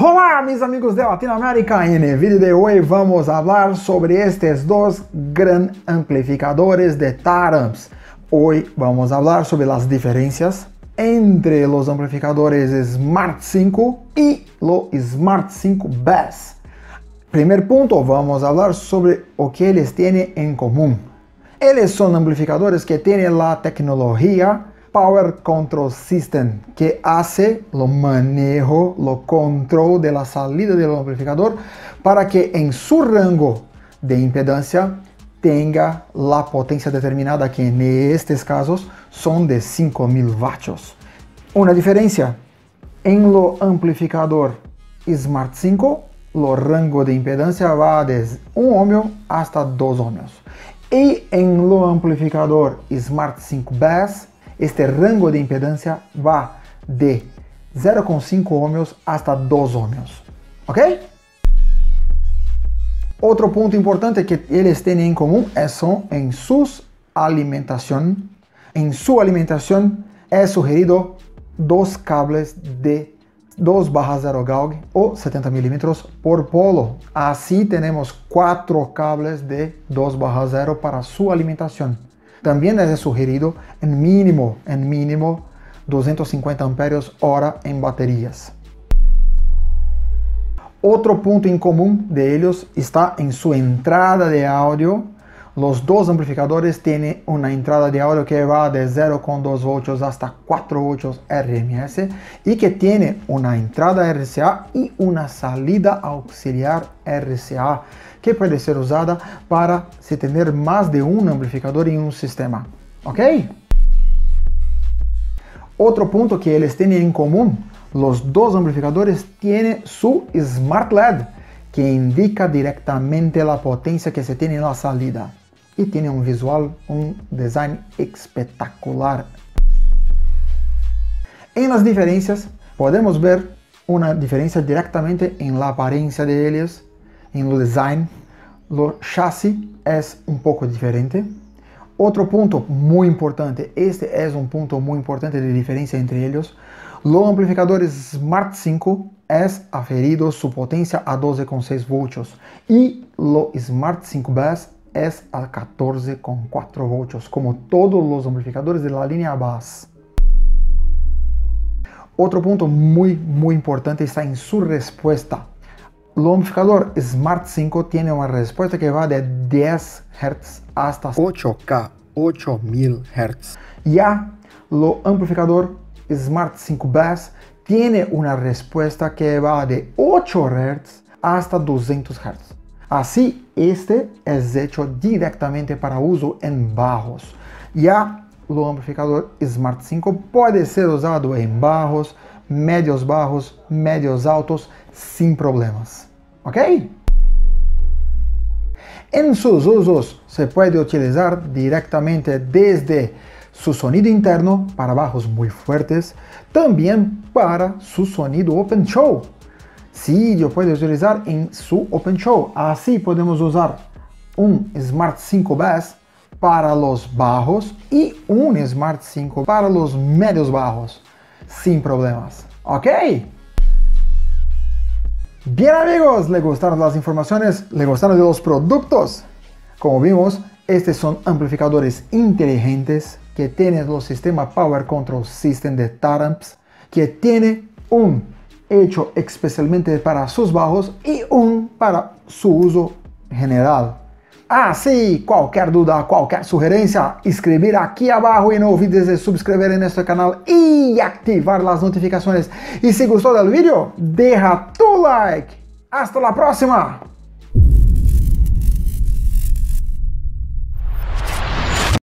Olá, mis amigos de Latinoamérica. En el vídeo de hoy vamos a hablar sobre estos dos gran amplificadores de Taramps. Hoy vamos a hablar sobre las diferencias entre los amplificadores Smart 5 y los Smart 5 Bass. Primer punto, vamos a hablar sobre lo que ellos tienen en común. Ellos son amplificadores que tienen la tecnología Power Control System, que hace lo manejo, lo control de salida del amplificador para que en su rango de impedancia tenga la potencia determinada, que en estos casos son de 5000 vatios. Una diferencia, en lo amplificador Smart 5, lo rango de impedancia va desde 1 ohmio hasta 2 ohmios. Y en lo amplificador Smart 5 Bass, este rango de impedancia va de 0,5 ohmios hasta 2 ohmios. ¿Ok? Otro punto importante que ellos tienen en común son en su alimentación. En su alimentación es sugerido dos cables de 2 barra 0 Gauge o 70 milímetros por polo. Así tenemos cuatro cables de 2 barra 0 para su alimentación. También es sugerido en mínimo, en mínimo 250 amperios hora en baterías. Otro punto en común de ellos está en su entrada de audio. Los dos amplificadores tienen una entrada de audio que va de 0,2 voltios hasta 4 voltios RMS y que tiene una entrada RCA y una salida auxiliar RCA que puede ser usada para se tener más de un amplificador en un sistema. ¿Ok? Otro punto que ellos tienen en común, los dos amplificadores tienen su Smart LED, que indica directamente la potencia que se tiene en la salida. Y tiene un visual, un design espectacular. En las diferencias, podemos ver una diferencia directamente en la apariencia de ellos, en el design. Lo chasis es un poco diferente. Otro punto muy importante, este es un punto muy importante de diferencia entre ellos. Los amplificadores Smart 5 es aferido su potencia a 12,6 voltios y lo Smart 5 Bass es a 14,4 voltios, como todos los amplificadores de la línea Bass. Otro punto muy muy importante está en su respuesta. El amplificador Smart 5 tiene una respuesta que va de 10 Hz hasta 8K, 8000 Hz. Ya el amplificador Smart 5 Bass tiene una respuesta que va de 8 Hz hasta 200 Hz. Así, este es hecho directamente para uso en bajos. Ya el amplificador Smart 5 puede ser usado en bajos, medios bajos, medios altos, sin problemas. ¿Ok? En sus usos se puede utilizar directamente desde su sonido interno para bajos muy fuertes, también para su sonido open show. Sí, yo puedo utilizar en su open show. Así podemos usar un Smart 5 Bass para los bajos y un Smart 5 para los medios bajos, sin problemas. ¿Ok? Bien amigos, ¿le gustaron las informaciones? ¿Le gustaron los productos? Como vimos, estos son amplificadores inteligentes que tienen los sistemas Power Control System de Taramps, que tiene un hecho especialmente para sus bajos y un para su uso general. Assim, qualquer dúvida, qualquer sugerência, escrever aqui abaixo e não olvides de se en neste canal e ativar as notificações. E se gostou do vídeo, deja tu like. Hasta la próxima!